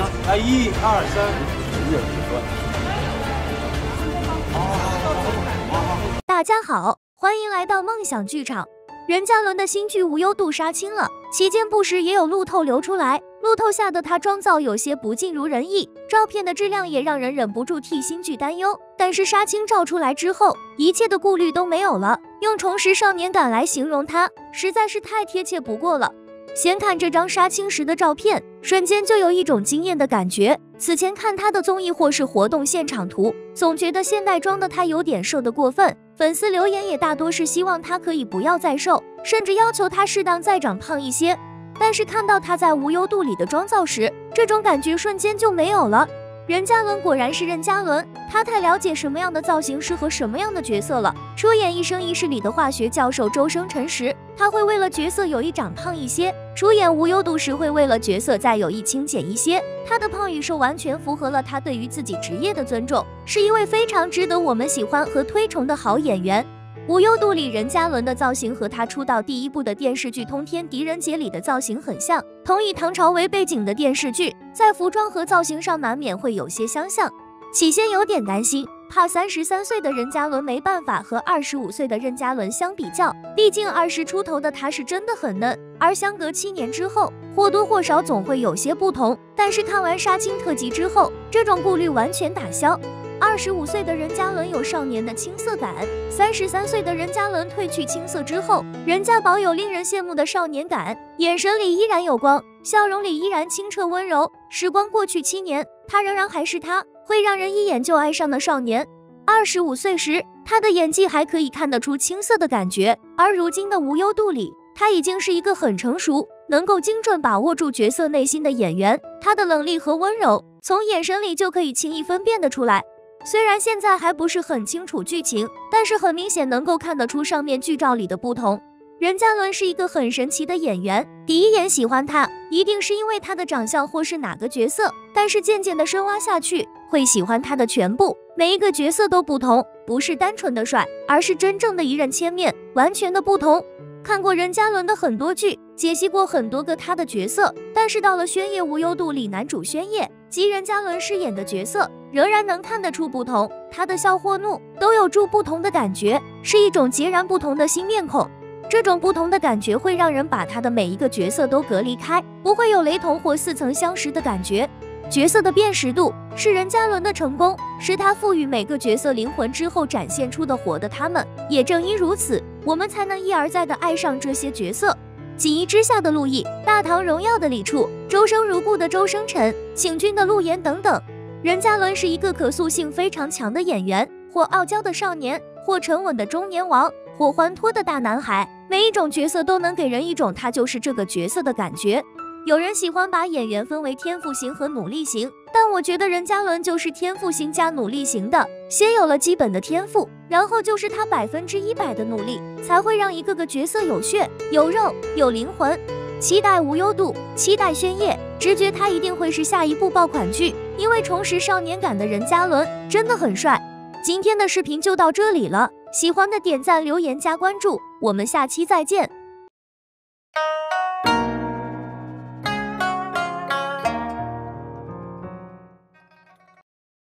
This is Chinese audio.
来，一二三，热大家好，欢迎来到梦想剧场。任嘉伦的新剧《无忧渡》杀青了，期间不时也有路透流出来，路透下的他妆造有些不尽如人意，照片的质量也让人忍不住替新剧担忧。但是杀青照出来之后，一切的顾虑都没有了，用重拾少年感来形容他，实在是太贴切不过了。先看这张杀青时的照片，瞬间就有一种惊艳的感觉。此前看他的综艺或是活动现场图，总觉得现代装的他有点瘦得过分，粉丝留言也大多是希望他可以不要再瘦，甚至要求他适当再长胖一些。但是看到他在无忧渡里的妆造时，这种感觉瞬间就没有了。任嘉伦果然是任嘉伦，他太了解什么样的造型适合什么样的角色了。出演《一生一世》里的化学教授周生辰时，他会为了角色有意长胖一些；主演《无忧渡》时，会为了角色再有意轻减一些。他的胖与瘦完全符合了他对于自己职业的尊重，是一位非常值得我们喜欢和推崇的好演员。无忧渡里任嘉伦的造型和他出道第一部的电视剧《通天狄仁杰》里的造型很像，同以唐朝为背景的电视剧，在服装和造型上难免会有些相像。起先有点担心，怕三十三岁的任嘉伦没办法和二十五岁的任嘉伦相比较，毕竟二十出头的他是真的很嫩，而相隔七年之后，或多或少总会有些不同。但是看完杀青特辑之后，这种顾虑完全打消。二十五岁的任嘉伦有少年的青涩感，三十三岁的任嘉伦褪去青涩之后，人家保有令人羡慕的少年感，眼神里依然有光，笑容里依然清澈温柔。时光过去七年，他仍然还是他，会让人一眼就爱上的少年。二十五岁时，他的演技还可以看得出青涩的感觉，而如今的无忧渡里，他已经是一个很成熟，能够精准把握住角色内心的演员。他的冷厉和温柔，从眼神里就可以轻易分辨得出来。虽然现在还不是很清楚剧情，但是很明显能够看得出上面剧照里的不同。任嘉伦是一个很神奇的演员，第一眼喜欢他，一定是因为他的长相或是哪个角色，但是渐渐的深挖下去，会喜欢他的全部，每一个角色都不同，不是单纯的帅，而是真正的一人千面，完全的不同。看过任嘉伦的很多剧，解析过很多个他的角色，但是到了《宣夜无忧渡》里，男主宣夜及任嘉伦饰演的角色。仍然能看得出不同，他的笑或怒都有住不同的感觉，是一种截然不同的新面孔。这种不同的感觉会让人把他的每一个角色都隔离开，不会有雷同或似曾相识的感觉。角色的辨识度是任嘉伦的成功，是他赋予每个角色灵魂之后展现出的活的他们。也正因如此，我们才能一而再的爱上这些角色。锦衣之下的陆毅，大唐荣耀的李处，周生如故的周生辰，请君的陆岩等等。任嘉伦是一个可塑性非常强的演员，或傲娇的少年，或沉稳的中年王，或欢脱的大男孩，每一种角色都能给人一种他就是这个角色的感觉。有人喜欢把演员分为天赋型和努力型，但我觉得任嘉伦就是天赋型加努力型的。先有了基本的天赋，然后就是他百分之一百的努力，才会让一个个角色有血有肉有灵魂。期待无忧渡，期待宣夜，直觉他一定会是下一部爆款剧，因为重拾少年感的任嘉伦真的很帅。今天的视频就到这里了，喜欢的点赞、留言、加关注，我们下期再见。